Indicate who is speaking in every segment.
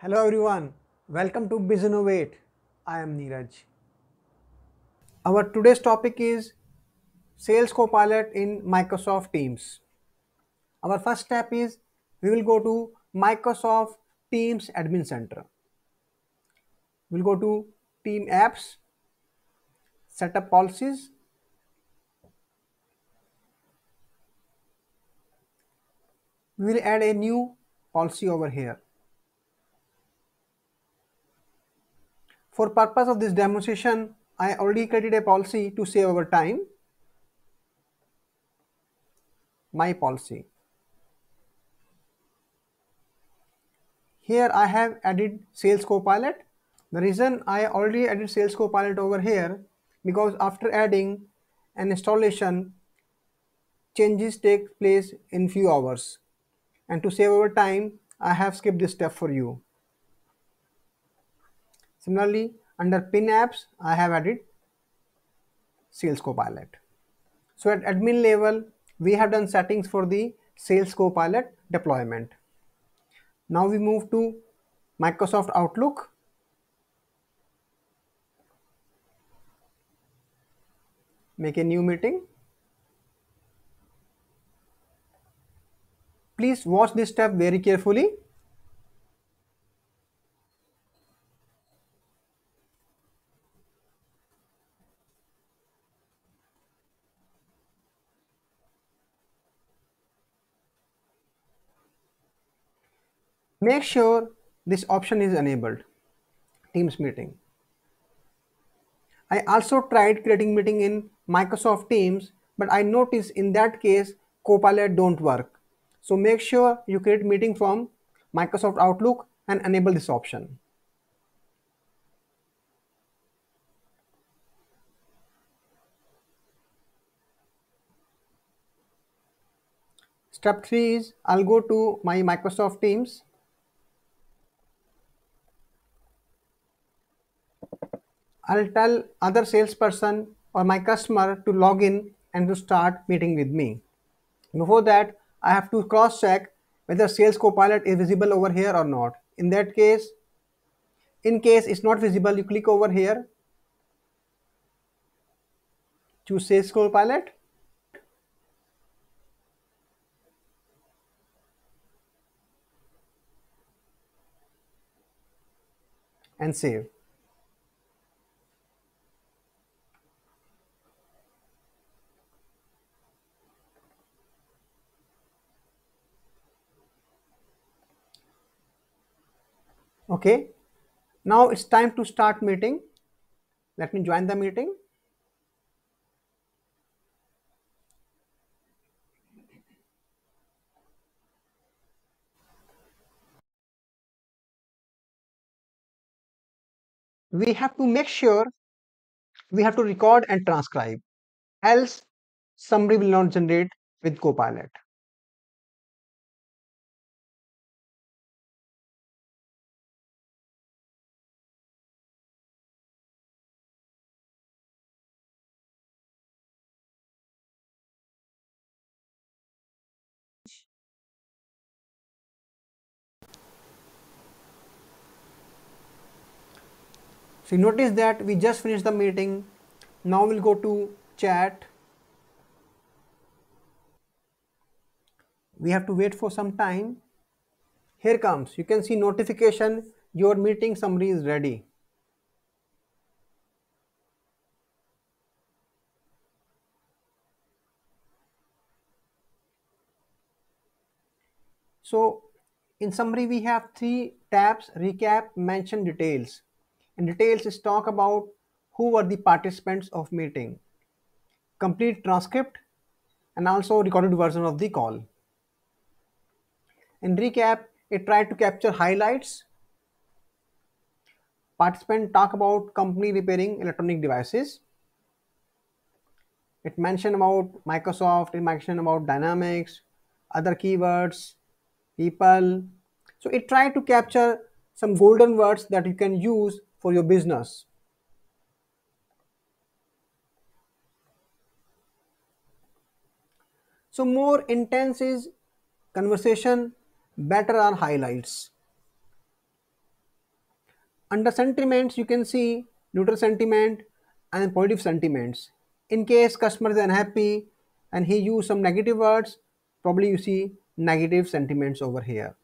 Speaker 1: Hello everyone, welcome to BizzInnovate. I am Neeraj. Our today's topic is Sales Copilot in Microsoft Teams. Our first step is we will go to Microsoft Teams Admin Center. We'll go to Team Apps, Setup Policies, we will add a new policy over here. For purpose of this demonstration, I already created a policy to save our time. My policy. Here I have added Sales Copilot. The reason I already added Sales Copilot over here because after adding an installation, changes take place in few hours and to save our time I have skipped this step for you. Similarly under pin apps I have added sales copilot. So at admin level we have done settings for the sales copilot deployment. Now we move to Microsoft Outlook. Make a new meeting. Please watch this step very carefully. Make sure this option is enabled, Teams meeting. I also tried creating meeting in Microsoft Teams, but I noticed in that case Copilot don't work. So make sure you create meeting from Microsoft Outlook and enable this option. Step 3 is I'll go to my Microsoft Teams. I'll tell other salesperson or my customer to log in and to start meeting with me. Before that, I have to cross check whether Sales Copilot is visible over here or not. In that case, in case it's not visible, you click over here, choose Sales Copilot. and save. Okay, now it's time to start meeting. Let me join the meeting. We have to make sure we have to record and transcribe, else summary will not generate with Copilot. So you notice that we just finished the meeting. Now we'll go to chat. We have to wait for some time. Here comes, you can see notification, your meeting summary is ready. So in summary, we have three tabs, recap, mention details and details is talk about who were the participants of meeting, complete transcript and also recorded version of the call. In recap, it tried to capture highlights. Participant talk about company repairing electronic devices. It mentioned about Microsoft, it mentioned about Dynamics, other keywords, people. So it tried to capture some golden words that you can use for your business. So more intense is conversation, better are highlights. Under sentiments, you can see neutral sentiment and positive sentiments. In case customer is unhappy and he use some negative words, probably you see negative sentiments over here.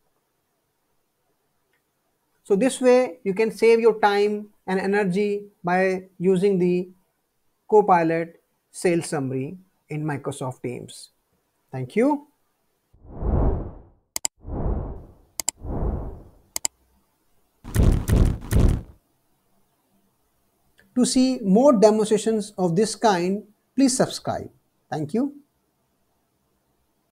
Speaker 1: So this way you can save your time and energy by using the Copilot sales summary in Microsoft Teams. Thank you. To see more demonstrations of this kind, please subscribe. Thank you.